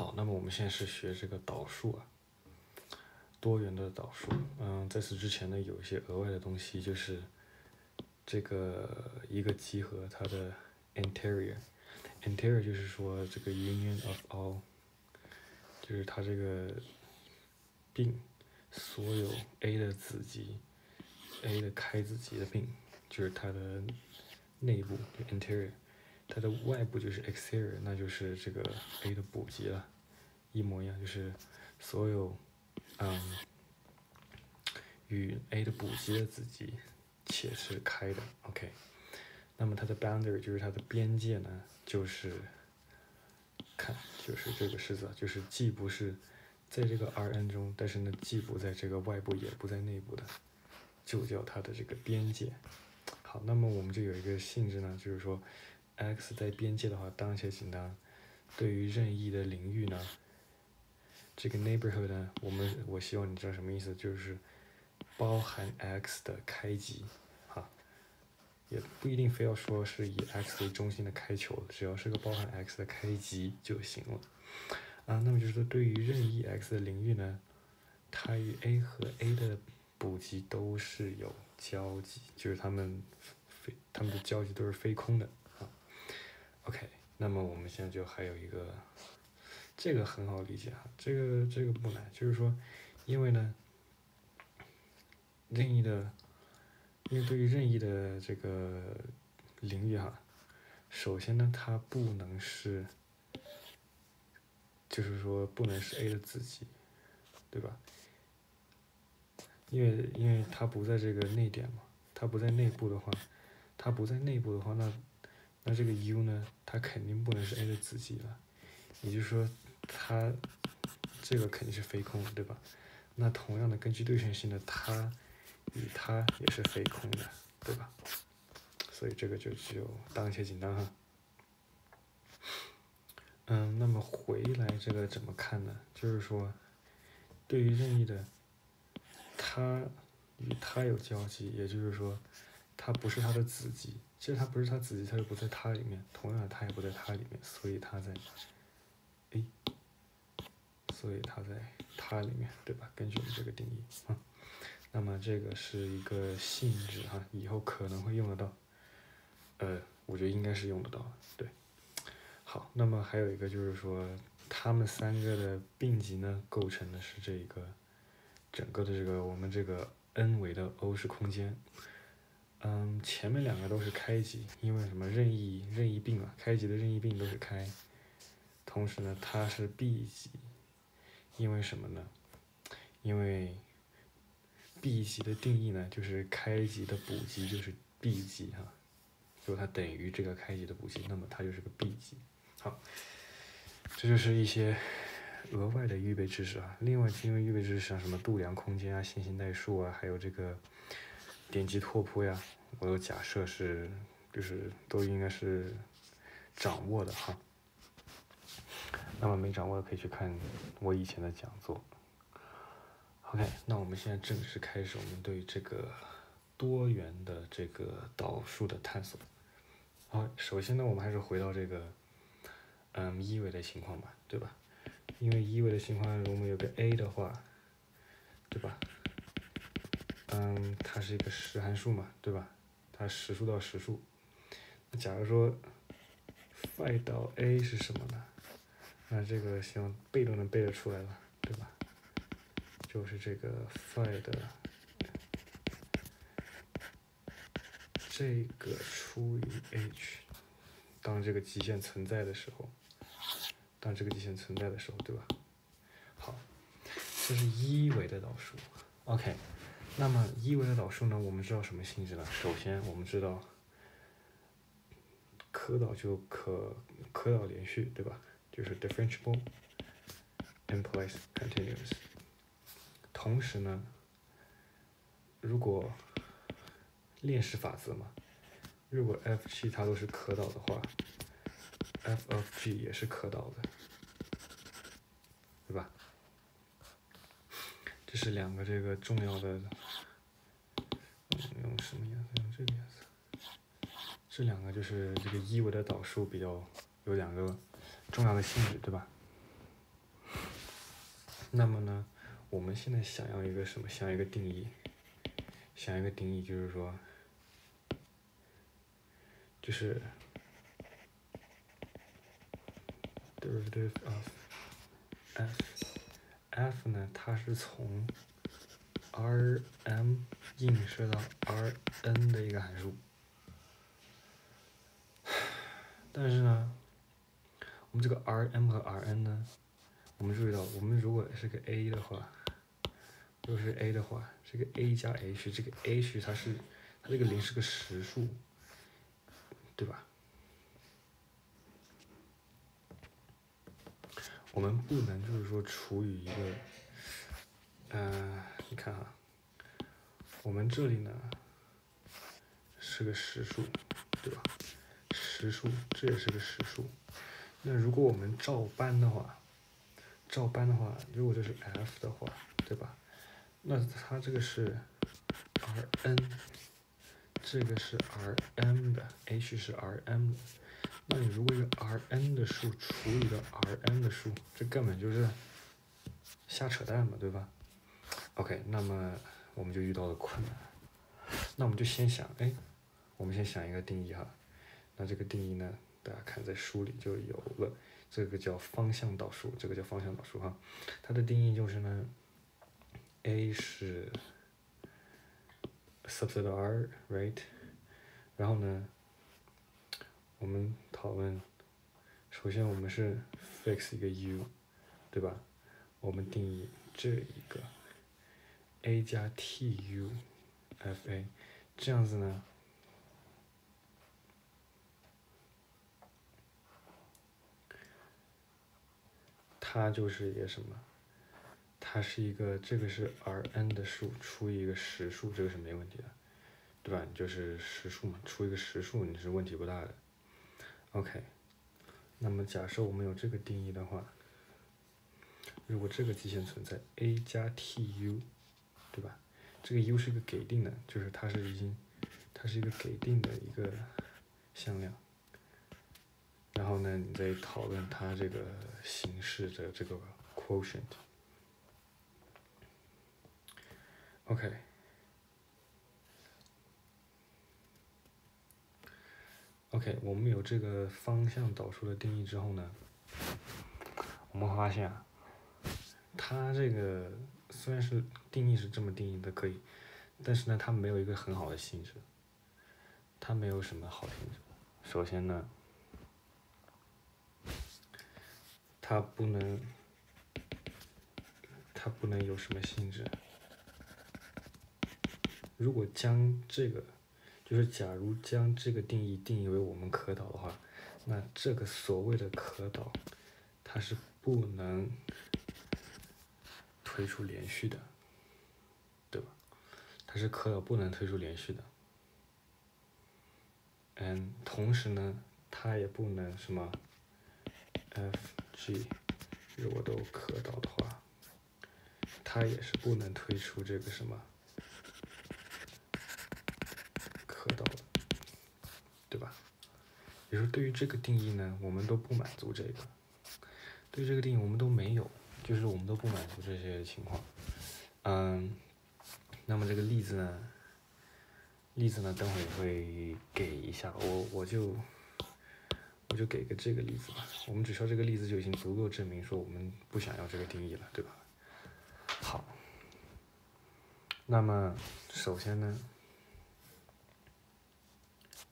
好，那么我们现在是学这个导数啊，多元的导数。嗯，在此之前呢，有一些额外的东西，就是这个一个集合它的 interior，interior 就是说这个 union of all，就是它这个并所有 A 的子集，A 的开子集的并，就是它的内部 interior。它的外部就是 exterior，那就是这个 A 的补集了，一模一样，就是所有嗯与 A 的补集的子集且是开的，OK。那么它的 boundary 就是它的边界呢，就是看就是这个式子，就是既不是在这个 Rn 中，但是呢既不在这个外部也不在内部的，就叫它的这个边界。好，那么我们就有一个性质呢，就是说。X 在边界的话，当且仅当对于任意的领域呢，这个 neighborhood 呢，我们我希望你知道什么意思，就是包含 x 的开集，哈，也不一定非要说是以 x 为中心的开球，只要是个包含 x 的开集就行了。啊，那么就是说对于任意 x 的领域呢，它与 a 和 a 的补集都是有交集，就是它们非它们的交集都是非空的。OK，那么我们现在就还有一个，这个很好理解哈，这个这个不难，就是说，因为呢，任意的，因为对于任意的这个领域哈，首先呢，它不能是，就是说不能是 A 的子集，对吧？因为因为它不在这个内点嘛，它不在内部的话，它不在内部的话，那。那这个 U 呢，它肯定不能是 A 的子集了，也就是说，它这个肯定是非空的，对吧？那同样的，根据对称性的，它与它也是非空的，对吧？所以这个就只有当且仅当哈。嗯，那么回来这个怎么看呢？就是说，对于任意的，它与它有交集，也就是说，它不是它的子集。其实它不是它自己，它又不在它里面，同样它也不在它里面，所以它在 A，所以它在它里面，对吧？根据我们这个定义啊，那么这个是一个性质哈，以后可能会用得到，呃，我觉得应该是用得到，对。好，那么还有一个就是说，它们三个的并集呢，构成的是这一个整个的这个我们这个 n 维的欧式空间。嗯，前面两个都是开集，因为什么任意任意并嘛，开集的任意并都是开。同时呢，它是 B 集，因为什么呢？因为 B 集的定义呢，就是开集的补集就是 B 集哈，就它等于这个开集的补集，那么它就是个 B 集。好，这就是一些额外的预备知识啊。另外，因为预备知识像什么度量空间啊、线性代数啊，还有这个。点击拓扑呀，我有假设是，就是都应该是掌握的哈。那么没掌握的可以去看我以前的讲座。OK，那我们现在正式开始我们对这个多元的这个导数的探索。好，首先呢，我们还是回到这个嗯一维的情况吧，对吧？因为一维的情况，如果我们有个 a 的话，对吧？嗯，它是一个实函数嘛，对吧？它实数到实数。那假如说，phi 到 a 是什么呢？那这个希望背都能背得出来了，对吧？就是这个 phi 的这个除以 h，当这个极限存在的时候，当这个极限存在的时候，对吧？好，这是一维的导数，OK。那么一维的导数呢？我们知道什么性质呢？首先，我们知道可导就可可导连续，对吧？就是 differentiable implies continuous。同时呢，如果链式法则嘛，如果 f、g 它都是可导的话，f of g 也是可导的，对吧？这是两个这个重要的，用什么颜色？用这个颜色。这两个就是这个一维的导数比较有两个重要的性质，对吧？那么呢，我们现在想要一个什么？想要一个定义，想要一个定义就是说，就是 derivative of f，f 呢，它是从 Rm 映射到 Rn 的一个函数，但是呢，我们这个 Rm 和 Rn 呢？我们注意到，我们如果是个 a 的话，如果是 a 的话，这个 a 加 h，这个 h 它是它这个零是个实数，对吧？我们不能就是说除以一个，嗯，你看啊，我们这里呢是个实数，对吧？实数，这也是个实数。那如果我们照搬的话，照搬的话，如果这是 f 的话，对吧？那它这个是 Rn，这个是 Rm 的，h 是 Rm。那你如果一个 Rn 的数除以个 Rm 的数，这根本就是瞎扯淡嘛，对吧？OK，那么我们就遇到了困难。那我们就先想，哎，我们先想一个定义哈。那这个定义呢，大家看在书里就有了。这个叫方向导数，这个叫方向导数哈，它的定义就是呢，a 是 subset R，right？然后呢，我们讨论，首先我们是 fix 一个 u，对吧？我们定义这一个 a 加 tu，f_a，这样子呢。它就是一个什么？它是一个，这个是 Rn 的数除以一个实数，这个是没问题的，对吧？你就是实数嘛，除一个实数你是问题不大的。OK，那么假设我们有这个定义的话，如果这个极限存在 a 加 tu，对吧？这个 u 是一个给定的，就是它是已经，它是一个给定的一个向量。然后呢，你再讨论它这个形式的这个 quotient。OK。OK，我们有这个方向导数的定义之后呢，我们发现啊，它这个虽然是定义是这么定义的可以，但是呢，它没有一个很好的性质，它没有什么好性质。首先呢。它不能，它不能有什么性质。如果将这个，就是假如将这个定义定义为我们可导的话，那这个所谓的可导，它是不能推出连续的，对吧？它是可不能推出连续的。嗯，同时呢，它也不能什么，f。g 如果都可导的话，它也是不能推出这个什么可导的，对吧？也就是对于这个定义呢，我们都不满足这个。对于这个定义我们都没有，就是我们都不满足这些情况。嗯，那么这个例子呢，例子呢，等会会给一下，我我就。我就给个这个例子吧，我们只需要这个例子就已经足够证明说我们不想要这个定义了，对吧？好，那么首先呢，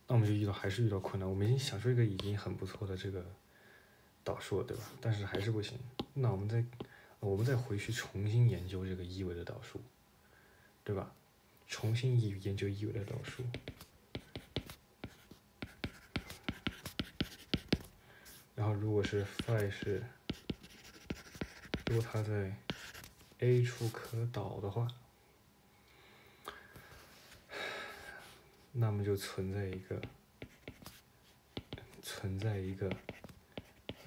那我们就遇到还是遇到困难，我们已经想出一个已经很不错的这个导数，对吧？但是还是不行，那我们再我们再回去重新研究这个一维的导数，对吧？重新研研究一维的导数。然后，如果是 phi 是，如果它在 A 处可导的话，那么就存在一个存在一个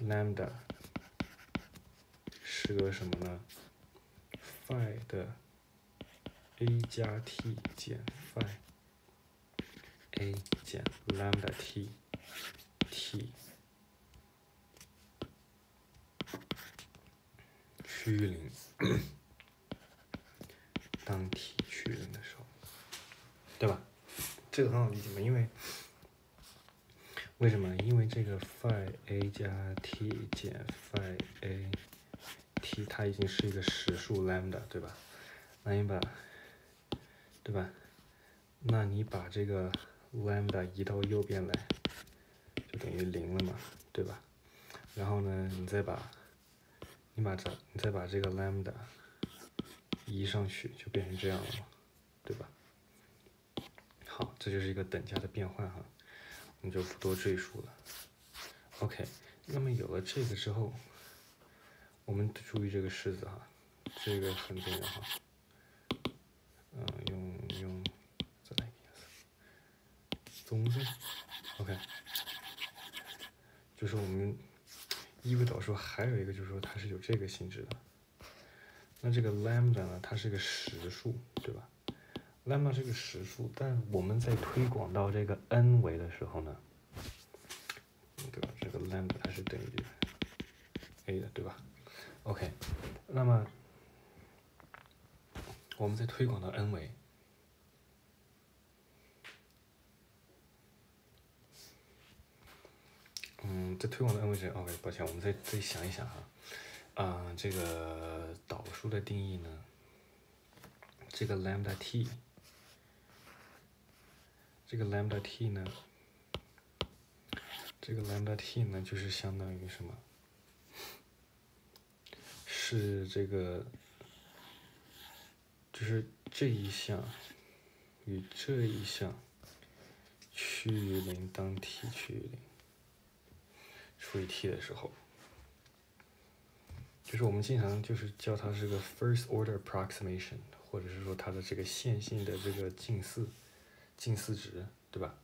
lambda 是个什么呢？phi 的 A 加 t 减 phi A 减 lambda t t。趋于零，当 t 趋于零的时候，对吧？这个很好理解嘛，因为为什么？因为这个 phi a 加 t 减 phi a t 它已经是一个实数 lambda，对吧？那你把，对吧？那你把这个 lambda 移到右边来，就等于零了嘛，对吧？然后呢，你再把，你把这，你再把这个 lambda 移上去，就变成这样了嘛，对吧？好，这就是一个等价的变换哈，我们就不多赘述了。OK，那么有了这个之后，我们注意这个式子哈，这个很重要哈。嗯，用用再来一个颜色，棕色。OK，就是我们一味导数还有一个就是说它是有这个性质的。那这个 lambda 呢，它是个实数，对吧？lambda 是个实数，但我们在推广到这个 n 维的时候呢，对吧？这个 lambda 它是等于 a 的，对吧？OK，那么我们在推广到 n 维，嗯，在推广到 n 维时，OK，抱歉，我们再再想一想哈，啊，这个导数的定义呢，这个 lambda t。这个 lambda t 呢？这个 lambda t 呢，就是相当于什么？是这个，就是这一项与这一项趋于零，当 t 趋于零除以 t 的时候，就是我们经常就是叫它是个 first order approximation，或者是说它的这个线性的这个近似。近似值，对吧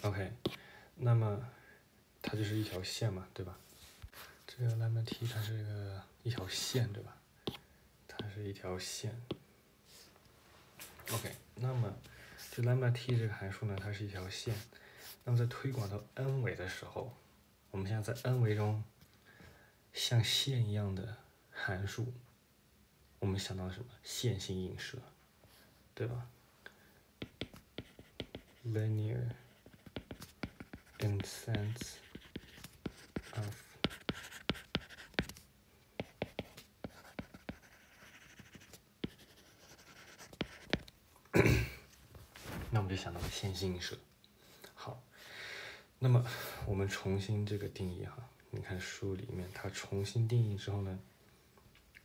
？OK，那么它就是一条线嘛，对吧？这个 lambda t 它是一个一条线，对吧？它是一条线。OK，那么这 lambda t 这个函数呢，它是一条线。那么在推广到 n 维的时候，我们现在在 n 维中像线一样的函数，我们想到什么？线性映射。对吧？Linear in sense of 那我们就想到了线性映射。好，那么我们重新这个定义哈，你看书里面它重新定义之后呢，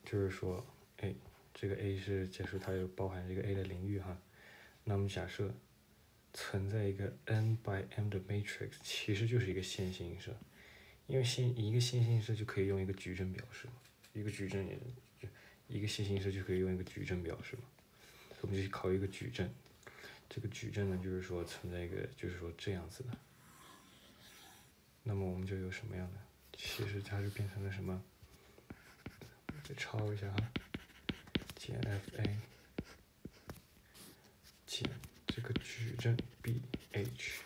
就是说，哎。这个 A 是假设它有包含这个 A 的领域哈，那么假设存在一个 n by m 的 matrix，其实就是一个线性映射，因为线一个线性映射就可以用一个矩阵表示嘛，一个矩阵也一个线性映射就可以用一个矩阵表示嘛，我们就考一个矩阵，这个矩阵呢就是说存在一个就是说这样子的，那么我们就有什么样的？其实它就变成了什么？再抄一下哈。减 f a 减这个矩阵 b h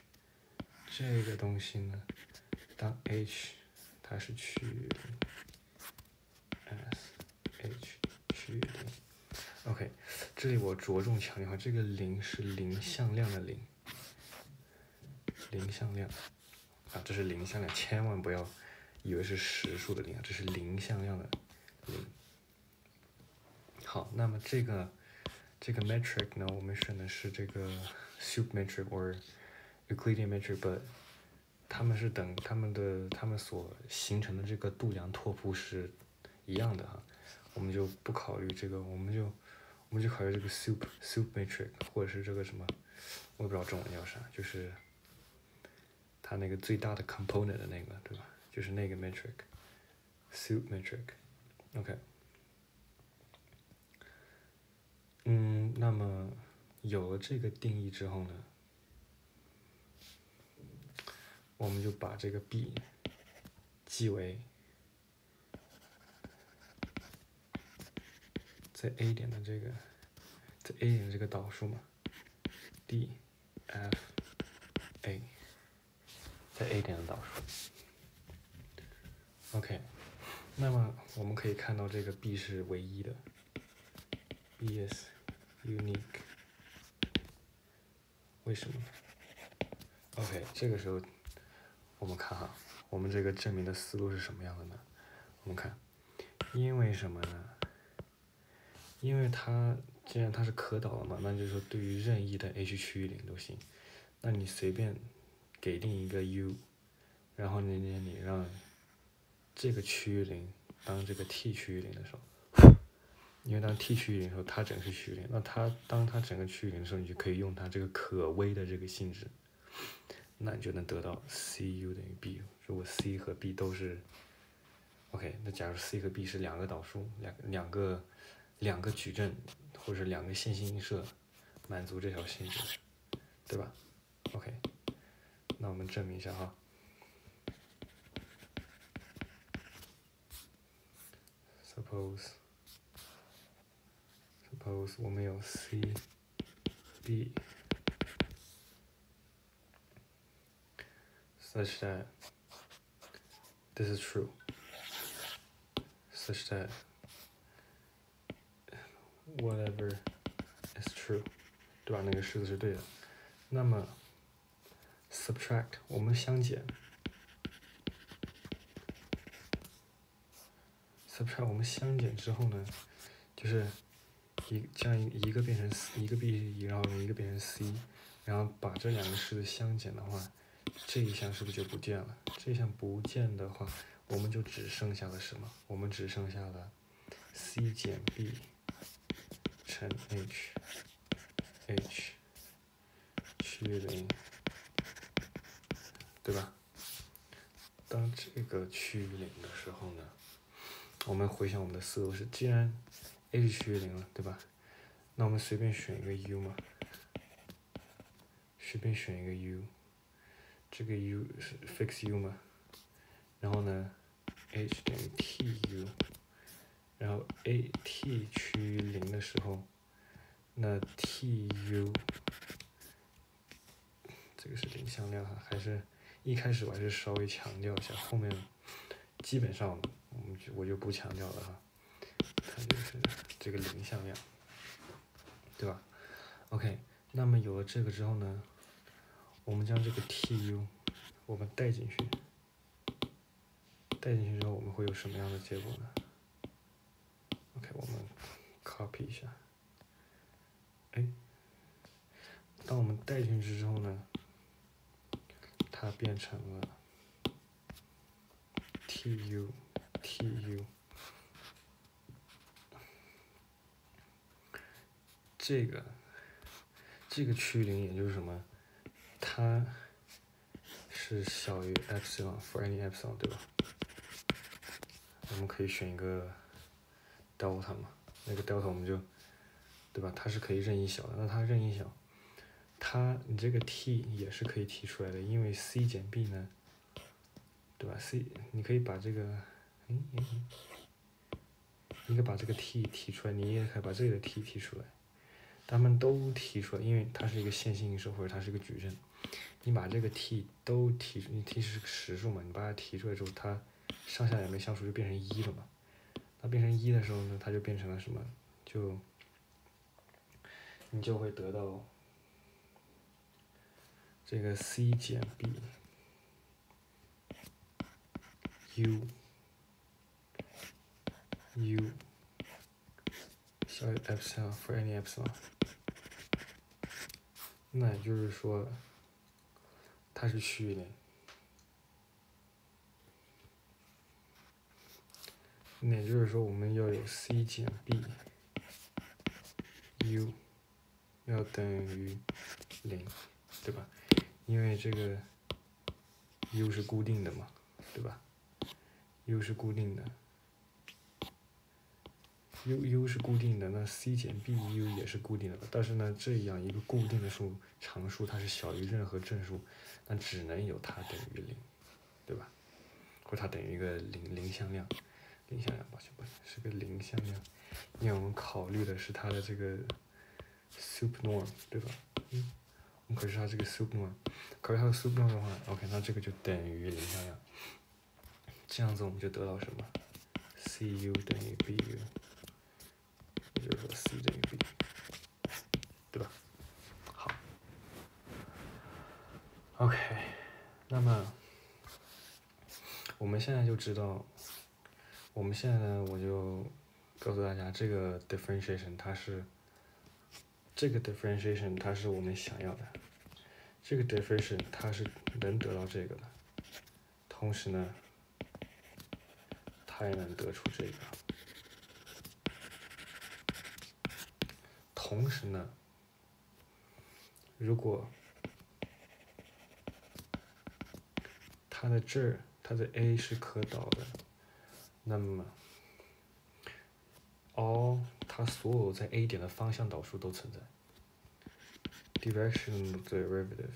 这个东西呢，当 h 它是趋于 s h 趋于零，OK，这里我着重强调哈，这个零是零向量的零，零向量。啊，这是零向量，千万不要以为是实数的零啊，这是零向量的零。好，那么这个这个 metric 呢，我们选的是这个 soup metric or Euclidean metric，but 它们是等它们的它们所形成的这个度量拓扑是一样的哈，我们就不考虑这个，我们就我们就考虑这个 soup soup metric，或者是这个什么，我也不知道中文叫啥，就是它那个最大的 component 的那个，对吧？就是那个 metric soup metric，OK。嗯，那么有了这个定义之后呢，我们就把这个 b 记为在 A 点的这个在 A 点的这个导数嘛，d f a 在 A 点的导数。OK，那么我们可以看到这个 b 是唯一的 Yes, unique.。为什么？OK，这个时候我们看哈，我们这个证明的思路是什么样的呢？我们看，因为什么呢？因为它既然它是可导的嘛，那就是说对于任意的 H 趋于零都行。那你随便给定一个 U，然后你，你你让这个趋于零当这个 T 趋于零的时候，因为当 T 趋于零的时候，它整个是趋于零，那它当它整个趋于零的时候，你就可以用它这个可微的这个性质，那你就能得到 CU 等于 B。如果 C 和 B 都是 OK，那假如 C 和 B 是两个导数，两两个。两个矩阵或者两个线性映射满足这条性质，对吧？OK，那我们证明一下哈。Suppose. Suppose，suppose 我们有 C、B such that this is true such that Whatever is true，对吧？那个式子是对的。那么，subtract 我们相减，subtract 我们相减之后呢，就是 一将一个变成一个 b，然后一个变成 c，然后把这两个式子相减的话，这一项是不是就不见了？这一项不见的话，我们就只剩下了什么？我们只剩下了 c 减 b。乘 h，h 趋于零，对吧？当这个趋于零的时候呢，我们回想我们的思路是，既然 h 趋于零了，对吧？那我们随便选一个 u 嘛，随便选一个 u，这个 u 是 fix u 嘛，然后呢，h 等于 tu。然后 a t 趋于零的时候，那 t u 这个是零向量哈，还是一开始我还是稍微强调一下，后面基本上我们就我就不强调了哈，就是这个零向量，对吧？OK，那么有了这个之后呢，我们将这个 t u 我们带进去，带进去之后我们会有什么样的结果呢？OK，我们 copy 一下。哎，当我们带进去之后呢，它变成了 TU TU 这个这个趋零也就是什么？它是小于 epsilon for any epsilon，对吧？我们可以选一个。delta 嘛，那个 delta 我们就，对吧？它是可以任意小的，那它任意小，它你这个 t 也是可以提出来的，因为 c 减 b 呢，对吧？c 你可以把这个，嗯嗯，你可以把这个 t 提出来，你也可以把这个 t 提出来，它们都提出来，因为它是一个线性映射或者它是一个矩阵，你把这个 t 都提，你 t 是个实数嘛，你把它提出来之后，它上下两个相除就变成一了嘛。它变成一的时候呢，它就变成了什么？就你就会得到这个 c 减 b u u 小于 epsilon for any epsilon，那也就是说它是虚的。那也就是说，我们要有 c 减 b，u 要等于零，对吧？因为这个 u 是固定的嘛，对吧？u 是固定的，u u 是固定的，那 c 减 b u 也是固定的。但是呢，这样一个固定的数常数，它是小于任何正数，那只能有它等于零，对吧？或者它等于一个零零向量。零向量，抱歉，抱歉，是个零向量，因为我们考虑的是它的这个 sup norm，对吧？嗯，我们可是它这个 sup norm，可是它的 sup norm 的话，OK，那这个就等于零向量，这样子我们就得到什么 cu 等于 bu，也就是说 c 等于 b，对吧？好，OK，那么我们现在就知道，我们现在呢，我就告诉大家，这个 differentiation 它是这个 differentiation 它是我们想要的，这个 differentiation 它是能得到这个的，同时呢。它也能得出这个。同时呢，如果它的这儿，它的 a 是可导的，那么 all 它所有在 a 点的方向导数都存在。direction derivative。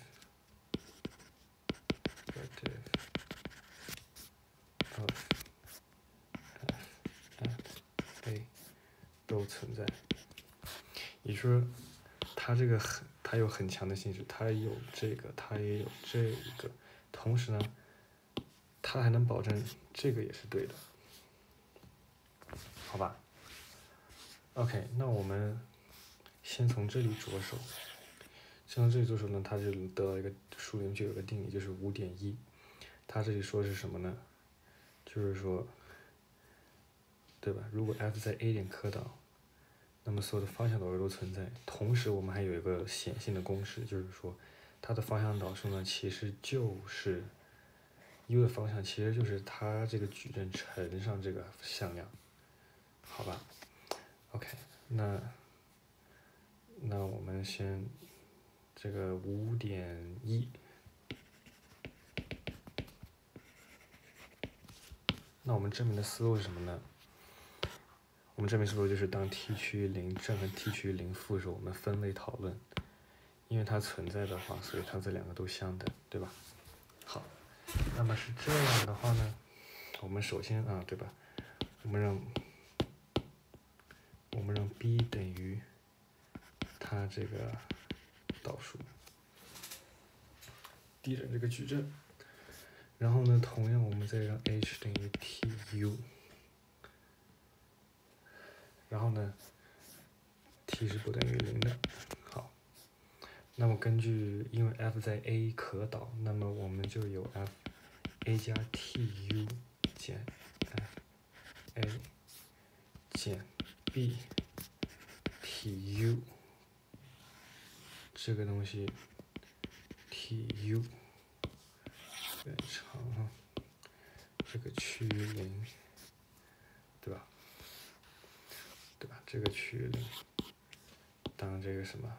都存在，你说，它这个很，它有很强的性质，它有这个，它也有这个，同时呢，它还能保证这个也是对的，好吧？OK，那我们先从这里着手，先从这里着手呢，它就得到一个数零就有个定理，就是五点一，它这里说是什么呢？就是说，对吧？如果 f 在 A 点可导。那么所有的方向导数都存在，同时我们还有一个显性的公式，就是说它的方向导数呢，其实就是 u 的方向，其实就是它这个矩阵乘上这个向量，好吧？OK，那那我们先这个五点一，那我们证明的思路是什么呢？我们这边是不是就是当 t 趋于零正和 t 趋于零负的时候，我们分类讨论，因为它存在的话，所以它这两个都相等，对吧？好，那么是这样的话呢，我们首先啊，对吧？我们让我们让 b 等于它这个导数地的这个矩阵，然后呢，同样我们再让 h 等于 tu。然后呢，t 是不等于零的。好，那么根据因为 f 在 A 可导，那么我们就有 f a 加 tu 减 f a 减 b tu 这个东西 tu 变成这个趋于零。对吧？这个趋于零，当这个什么，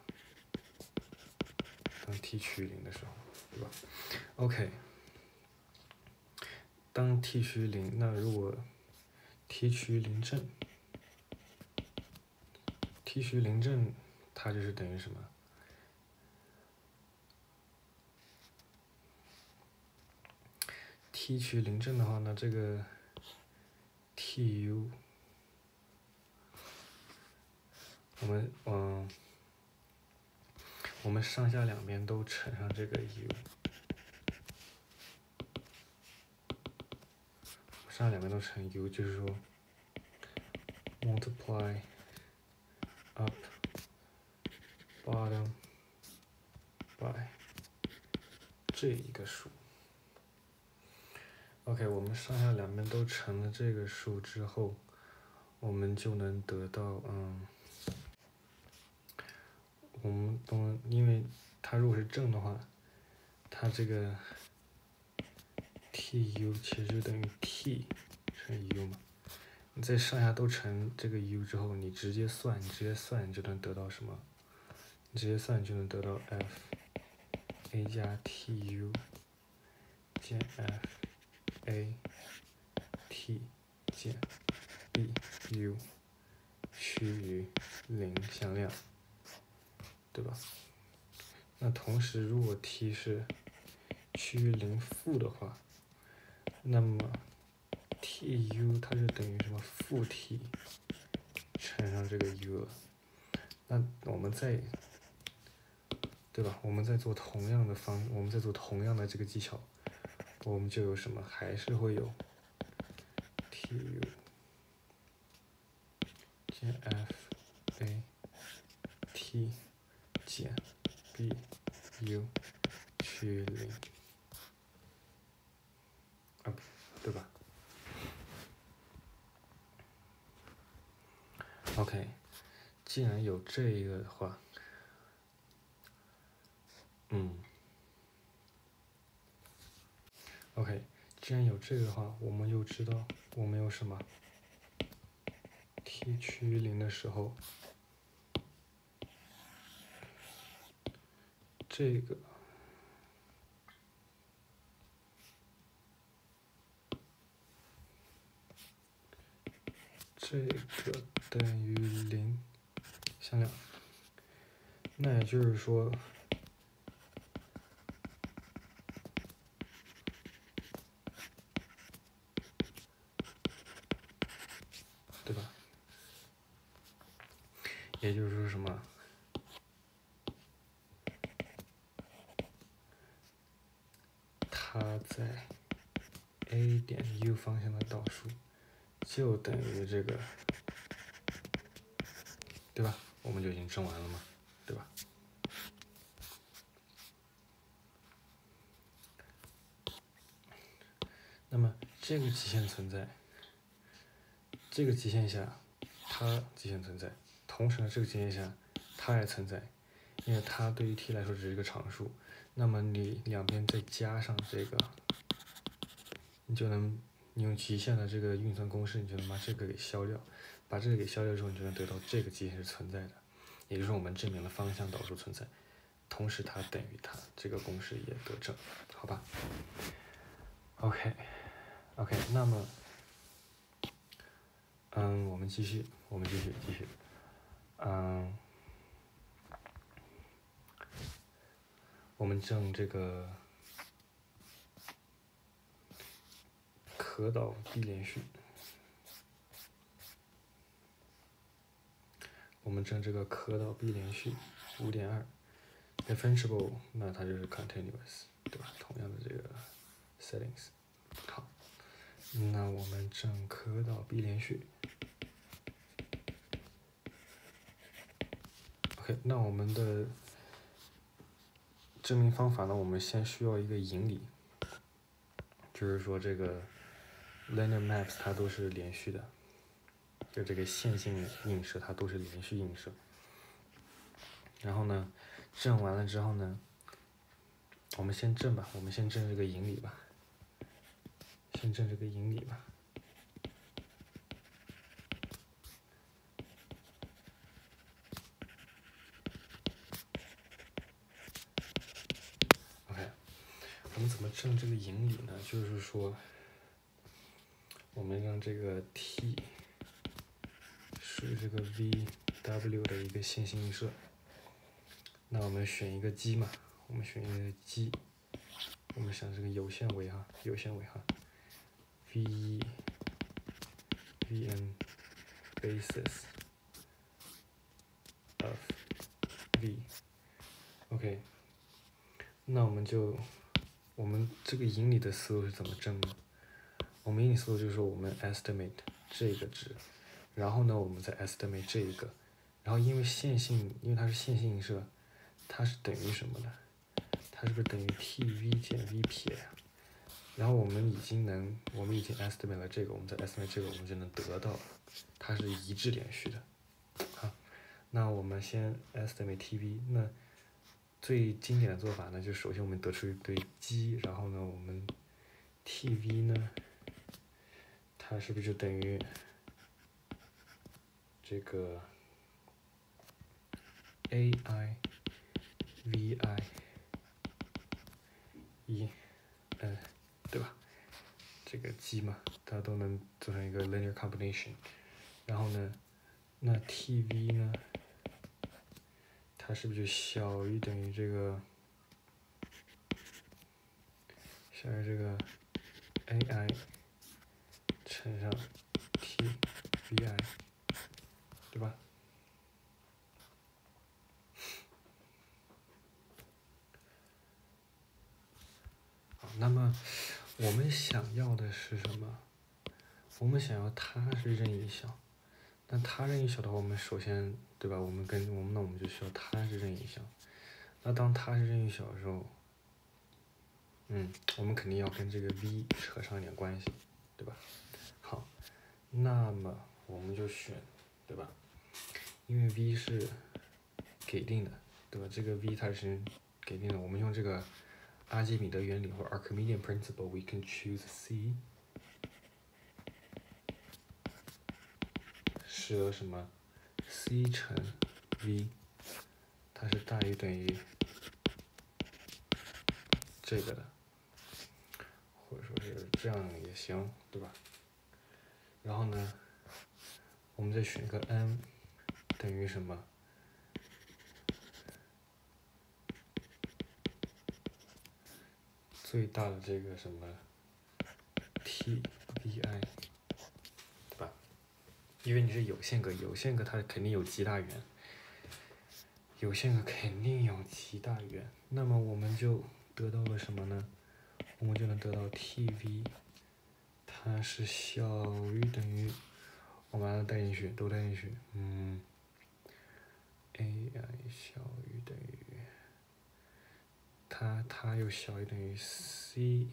当 t 趋于零的时候，对吧？OK，当 t 趋于零，那如果 t 趋于零正，t 趋于零正，它就是等于什么？t 趋于零正的话，那这个 tu。我们嗯，我们上下两边都乘上这个 u，上下两边都乘 u，就是说 multiply up bottom by 这一个数。OK，我们上下两边都乘了这个数之后，我们就能得到嗯。我们懂，因为它如果是正的话，它这个 t u 其实就等于 t 乘以 u 嘛。你在上下都乘这个 u 之后，你直接算，你直接算，你就能得到什么？你直接算就能得到 f a 加 t u 减 f a t 减 b u 趋于零向量。对吧？那同时，如果 t 是趋于零负的话，那么 t u 它就等于什么？负 t 乘上这个 u。那我们再，对吧？我们再做同样的方，我们再做同样的这个技巧，我们就有什么？还是会有 t u 减 f a t 减 b u 趋于零，啊不，对吧？OK，既然有这一个的话，嗯，OK，既然有这个的话，我们又知道我们有什么？t 趋于零的时候。这个，这个等于零，向量。那也就是说，对吧？也就是说什么？它在 a 点 u 方向的导数就等于这个，对吧？我们就已经证完了嘛，对吧？那么这个极限存在，这个极限下它极限存在，同时呢，这个极限下它也存在，因为它对于 t 来说只是一个常数。那么你两边再加上这个，你就能你用极限的这个运算公式，你就能把这个给消掉，把这个给消掉之后，你就能得到这个极限是存在的，也就是我们证明了方向导数存在，同时它等于它，这个公式也得证，好吧？OK，OK，那么，嗯，我们继续，我们继续，继续，嗯。我们证这个可导闭连续，我们证这个可导闭连续五点二，differentiable，那它就是 continuous，对吧？同样的这个 settings，好，那我们证可导闭连续，OK，那我们的。证明方法呢？我们先需要一个引理，就是说这个 Liner Maps 它都是连续的，就这个线性映射它都是连续映射。然后呢，证完了之后呢，我们先证吧，我们先证这个引理吧，先证这个引理吧。OK，我们怎么证这个引理呢？就是说，我们让这个 t 是这个 v_w 的一个线性映射。那我们选一个积嘛，我们选一个积，我们想这个有限维哈，有限维哈，v 一 vn basis of v，OK，那我们就。我们这个引理的思路是怎么证呢？我们引理思路就是说，我们 estimate 这个值，然后呢，我们再 estimate 这一个，然后因为线性，因为它是线性映射，它是等于什么呢？它是不是等于 t v 减 v 撇呀？然后我们已经能，我们已经 estimate 了这个，我们再 estimate 这个，我们就能得到它是一致连续的。好，那我们先 estimate t v，那。最经典的做法呢，就首先我们得出一堆积，然后呢，我们 T V 呢，它是不是就等于这个 A I V I 一，嗯，对吧？这个积嘛，它都能做成一个 linear combination，然后呢，那 T V 呢？它是不是就小于等于这个小于这个 AI 乘上 TVI，对吧？好，那么我们想要的是什么？我们想要它是任意小，那它任意小的话，我们首先对吧？我们跟我们那我们就需要它是任意小。那当它是任意小的时候，嗯，我们肯定要跟这个 v 扯上一点关系，对吧？那么我们就选，对吧？因为 v 是给定的，对吧？这个 v 它是给定的，我们用这个阿基米德原理或者 Archimedean principle，we can choose C，使得什么 C 乘 v，它是大于等于这个的，或者说是这样也行，对吧？然后呢，我们再选个 n 等于什么？最大的这个什么 t v i，对吧？因为你是有限个，有限个它肯定有极大圆，有限个肯定有极大圆，那么我们就得到了什么呢？我们就能得到 t v，它是小于等于，我把它带进去，都带进去，嗯，a i 小于等于。它它又小于等于 c，c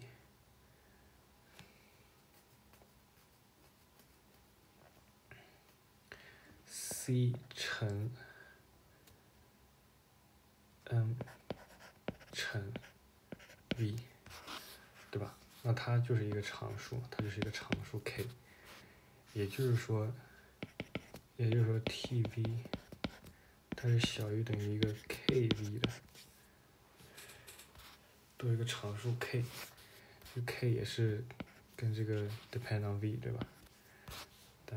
乘 n 乘 v，对吧？那它就是一个常数，它就是一个常数 k，也就是说，也就是说 t v 它是小于等于一个 k v 的。多一个常数 k，这 k 也是跟这个 depend on v 对吧？但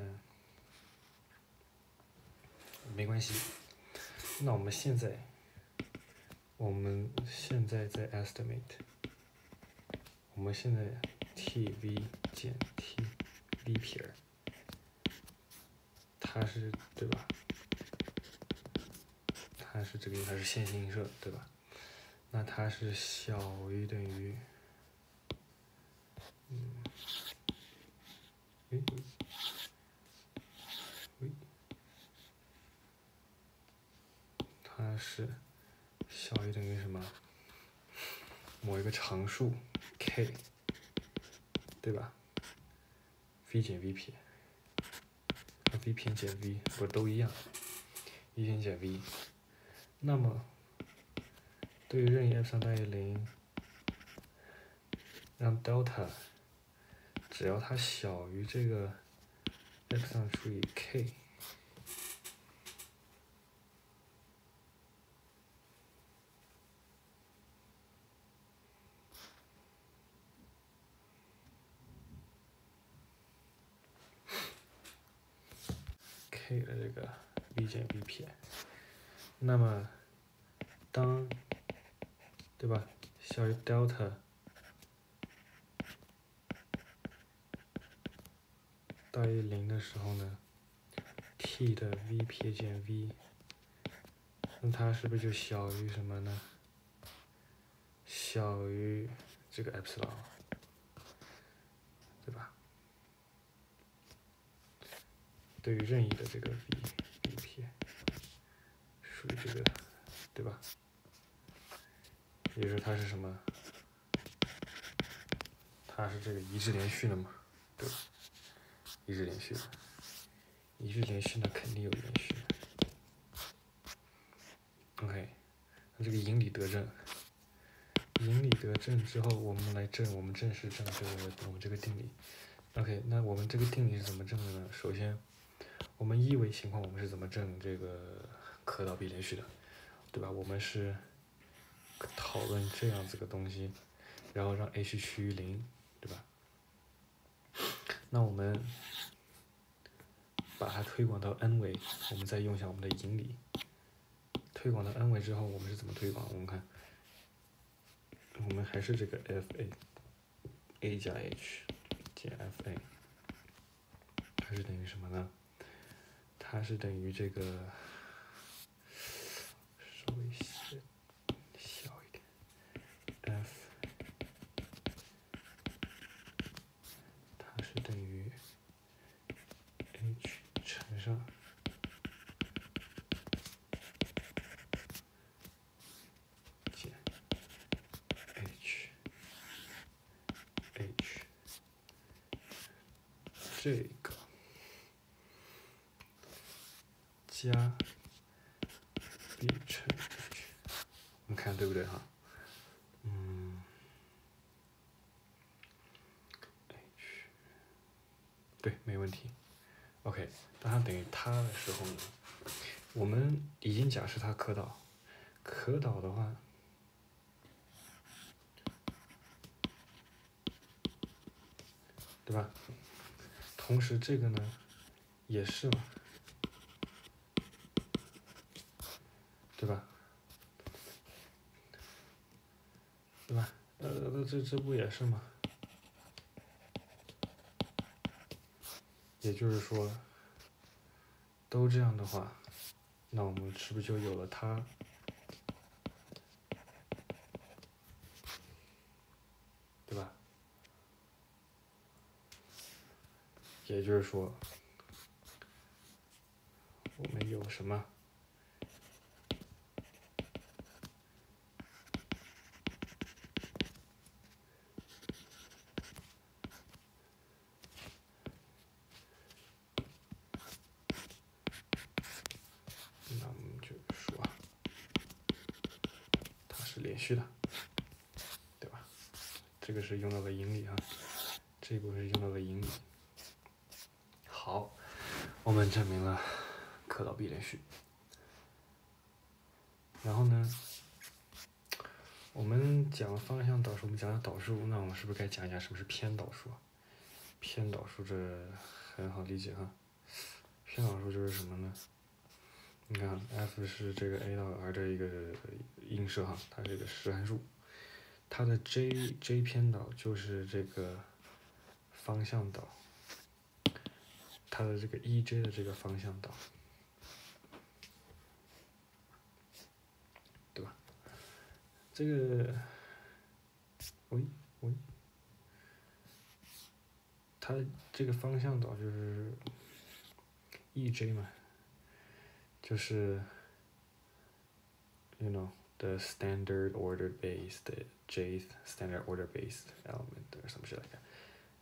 没关系。那我们现在，我们现在在 estimate，我们现在 t v 减 t v 撇，它是对吧？它是这个它是线性映射对吧？那它是小于等于，嗯，诶，它是小于等于什么？某一个常数 k，对吧？v 减 v 撇，v 撇减 v 不都一样？v 撇减 v，那么。对于任意 epsilon 大于零，让 delta 只要它小于这个 epsilon 除以 k K 的这个 v 减 v 撇，那么当对吧？小于 delta 大于零的时候呢，t 的 v 撇减 v，那它是不是就小于什么呢？小于这个 epsilon，对吧？对于任意的这个 v v 撇，属于这个，对吧？也就是它是什么？它是这个一致连续的嘛，对吧？一致连续的，一致连续那肯定有连续。OK，那这个引理得证，引理得证之后，我们来证，我们正式证这个我们这个定理。OK，那我们这个定理是怎么证的呢？首先，我们一维情况我们是怎么证这个可导比连续的，对吧？我们是。讨论这样子个东西，然后让 h 趋于零，对吧？那我们把它推广到 n 维，我们再用一下我们的引理。推广到 n 维之后，我们是怎么推广？我们看，我们还是这个 f a，a 加 h 减 f a，它是等于什么呢？它是等于这个稍微小一点 f 它是等于 h 乘上减 hh 这加 b 乘 h，我们看对不对哈？嗯，h，对，没问题。OK，当它等于它的时候呢，我们已经假设它可导，可导的话。对吧？同时这个呢，也是嘛，对吧？对吧？呃，这这不也是吗？也就是说，都这样的话，那我们是不是就有了它？也就是说，我们有什么？那我们就说，它是连续的，对吧？这个是用到了引力啊，这一步是用到了引力。好，我们证明了可导必连续。然后呢，我们讲方向导数，我们讲了导数，那我们是不是该讲一下什么是偏导数？偏导数这很好理解哈。偏导数就是什么呢？你看，f 是这个 a 到 r 的一个映射哈，它是一个实函数，它的 j j 偏导就是这个方向导。它的这个 E J 的这个方向导，对吧？这个，喂喂，它这个方向导就是 E J 嘛，就是 you know the standard order based Jth standard order based element or something like that.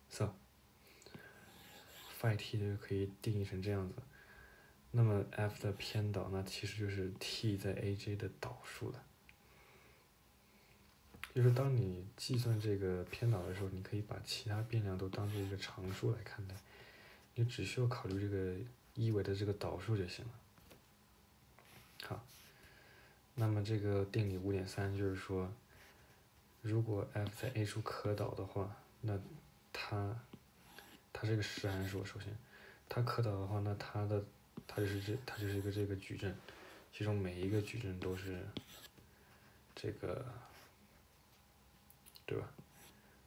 So phi t 就可以定义成这样子，那么 f 的偏导那其实就是 t 在 aj 的导数了。就是当你计算这个偏导的时候，你可以把其他变量都当做一个常数来看待，你只需要考虑这个一维的这个导数就行了。好，那么这个定理五点三就是说，如果 f 在 a 处可导的话，那它。它是个实函数，首先，它可导的话，那它的它就是这，它就是一个这个矩阵，其中每一个矩阵都是这个，对吧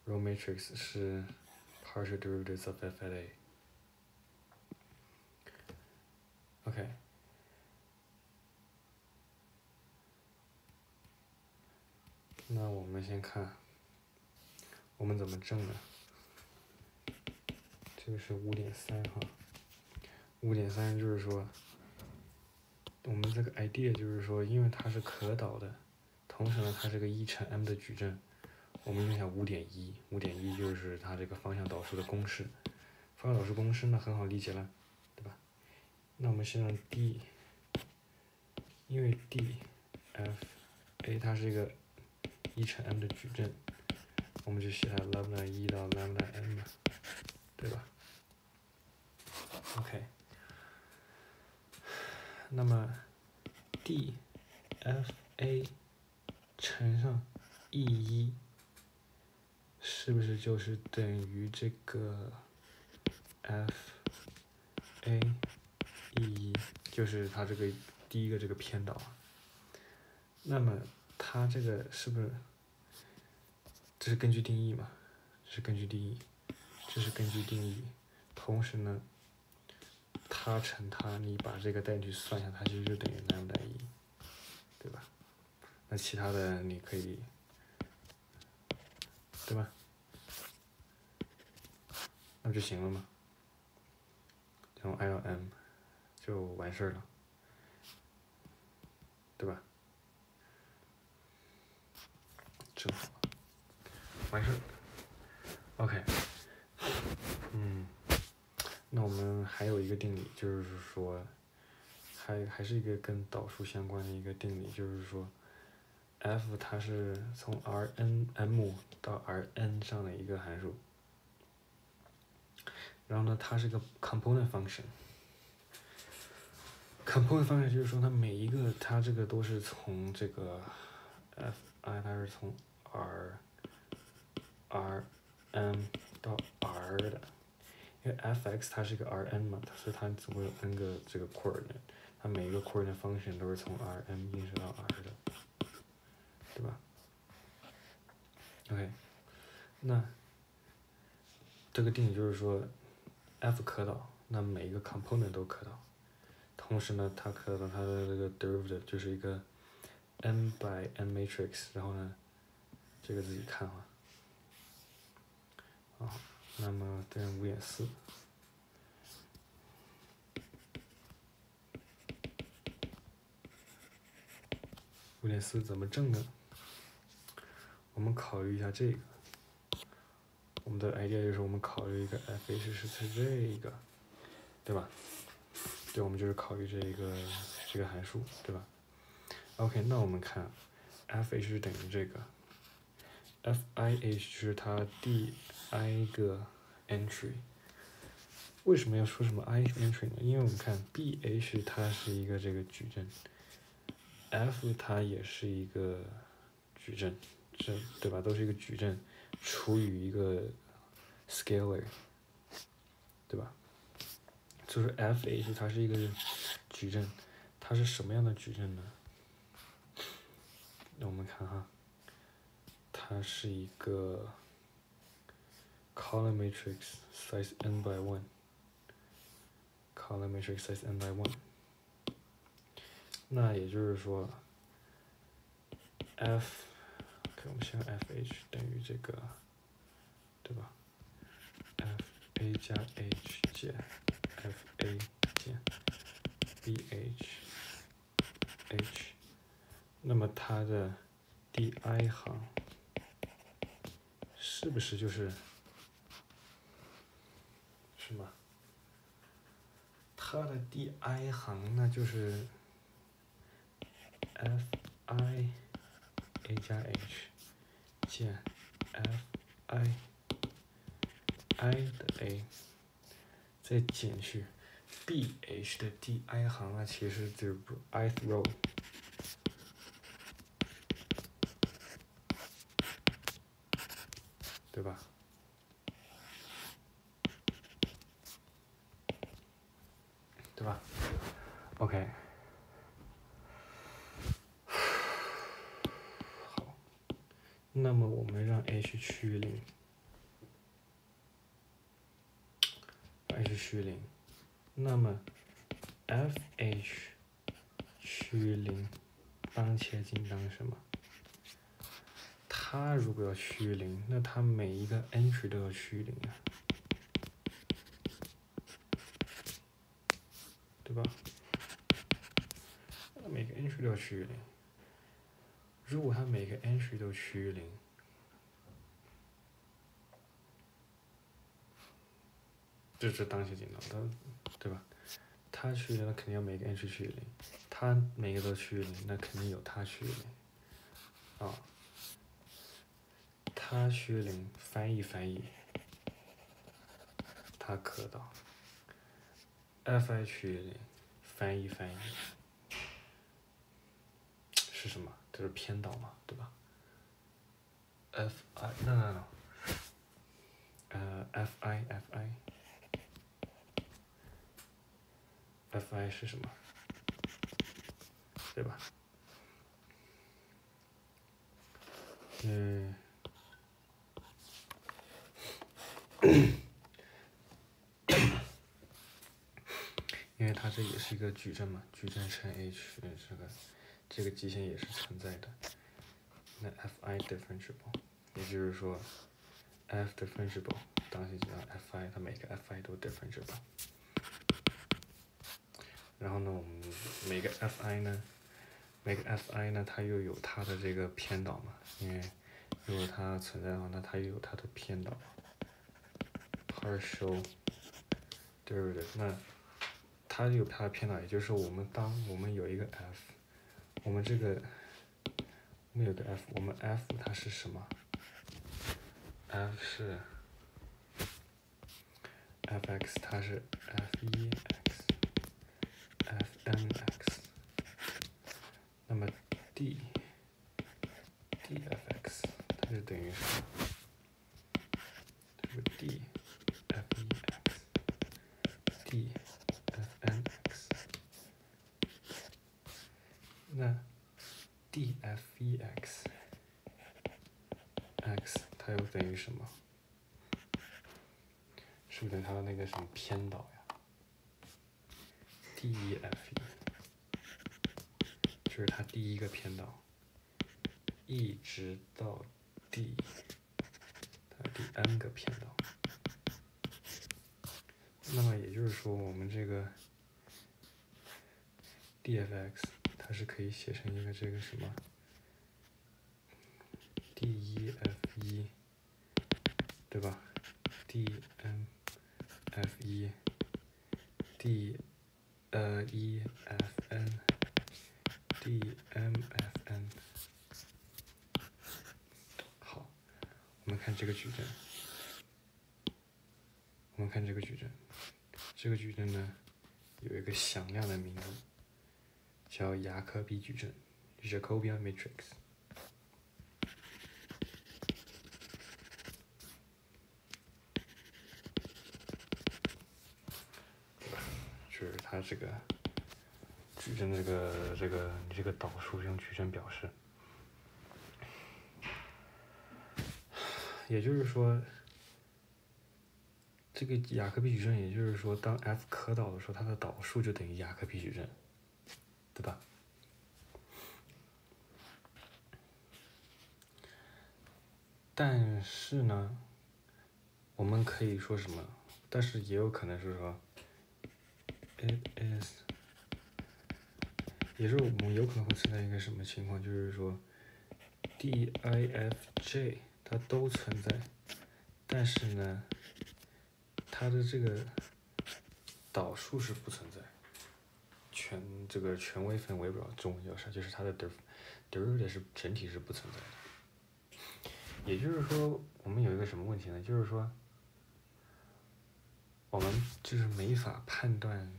？Row matrix 是 partial derivatives of f at a。OK，那我们先看，我们怎么证呢？这个是五点三哈，五点三就是说，我们这个 idea 就是说，因为它是可导的，同时呢，它是个一乘 m 的矩阵，我们用一下五点一，五点一就是它这个方向导数的公式，方向导数公式呢很好理解了，对吧？那我们先让 D，因为 D F A 它是一个一乘 m 的矩阵，我们就写它 lambda 一到 lambda m，对吧？OK，那么 D F A 乘上 E 一，是不是就是等于这个 F A E 一，就是它这个第一个这个偏导？那么它这个是不是这是根据定义嘛？是根据定义，这是根据定义，同时呢？它乘它，你把这个带进去算一下，它其实就等于 lambda 一，对吧？那其他的你可以，对吧？那不就行了吗？然后 i 到 m 就完事儿了，对吧？正好，完事儿。OK，嗯。那我们还有一个定理，就是说，还还是一个跟导数相关的一个定理，就是说，f 它是从 Rn_m 到 Rn 上的一个函数，然后呢，它是个 component function。component function 就是说它每一个它这个都是从这个 f_i 它是从 R，Rn 到 R 的。因为 f(x) 它是一个 Rn 嘛，所以它总共有 n 个这个 coordinate，它每一个 coordinate function 都是从 Rn 映射到 R 的，对吧？OK，那这个定理就是说，f 可导，那每一个 component 都可导，同时呢，它可导它的这个 derivative 就是一个 n by n matrix，然后呢，这个自己看哈，啊。那么等五点四，五点四怎么证呢？我们考虑一下这个，我们的 idea 就是我们考虑一个 f(h) 是是这个，对吧？对，我们就是考虑这一个这个函数，对吧？OK，那我们看 f(h) 等于这个。F i h 是它第 i 个 entry，为什么要说什么 i entry 呢？因为我们看 b h 它是一个这个矩阵，f 它也是一个矩阵，这对吧？都是一个矩阵除以一个 scalar，对吧？就是 f h 它是一个矩阵，它是什么样的矩阵呢？那我们看哈。它是一个 column matrix size n by one column matrix size n by one。那也就是说，f，OK，我们先 f h 等于这个，对吧？f a 加 h 减 f a 减 b h h，那么它的第 i 行。是不是就是是吗？它的第 i 行那就是 f i a 加 h 减 f i i 的 a 再减去 b h 的第 i 行那其实就是 i th row。对吧？对吧？OK。好，那么我们让 h 趋于零，h 趋于零，那么 f(h) 趋于零，当切进当什么？它如果要趋于零，那它每一个 entry 都要趋于零啊，对吧？每个 entry 都要趋于零。如果它每个 entry 都趋于零，这是当前进到它，对吧？它趋于零，那肯定要每个 entry 趋于零。它每个都趋于零，那肯定有它趋于零，啊。趋于零，翻译翻译，它可导。f(i) 趋于零，翻译翻译，是什么？这是偏导嘛，对吧？f(i) no no no，呃，f(i) f(i)，f(i) 是什么？对吧？嗯。因为它这也是一个矩阵嘛，矩阵乘 h 这个这个极限也是存在的。那 f(i) differentiable，也就是说 f differentiable，当前就让 f(i) 它每个 f(i) 都 differentiable。然后呢，我们每个 f(i) 呢，每个 f(i) 呢，它又有它的这个偏导嘛，因为如果它存在的话，那它又有它的偏导。Partial derivative，那它有它的偏导，也就是我们当我们有一个 f，我们这个我们有个 f，我们 f 它是什么？f 是 f(x) 它是 f 一 x f n x，那么 d d f x 它就等于什么？这个 d f 一 x d f n x，那 d f 一 x x 它又等于什么？是不是等于它的那个什么偏导呀？d e f 一，就是它第一个偏导，一直到 d 它第 n 个偏导。那么也就是说，我们这个 d f x 它是可以写成一个这个什么 d 一 f 一，对吧？d n f 一，d 呃一 f n，d m f n。好，我们看这个矩阵，我们看这个矩阵，这个矩阵呢有一个响亮的名字，叫雅科比矩阵 （Jacobian matrix）。就是它这个矩阵这个这个你这个导数用矩阵表示，也就是说，这个雅克比矩阵，也就是说，当 f 可导的时候，它的导数就等于雅克比矩阵，对吧？但是呢，我们可以说什么？但是也有可能是说，it is，也是我们有可能会存在一个什么情况，就是说，d i f j 它都存在，但是呢，它的这个导数是不存在，全这个权威分我也不知道中文叫啥，就是它的 derder 的是整体是不存在的。也就是说，我们有一个什么问题呢？就是说，我们就是没法判断，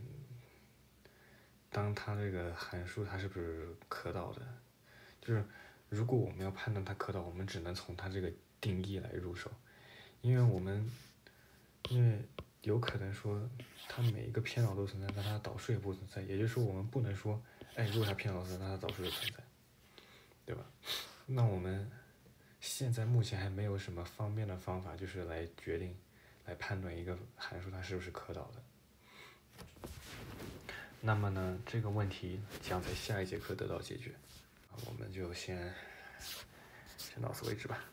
当它这个函数它是不是可导的，就是如果我们要判断它可导，我们只能从它这个定义来入手，因为我们因为有可能说它每一个偏导都存在，但它导数也不存在，也就是说我们不能说，哎，如果它偏导存在，它导数就存在，对吧？那我们现在目前还没有什么方便的方法，就是来决定、来判断一个函数它是不是可导的。那么呢，这个问题将在下一节课得到解决。我们就先先到此为止吧。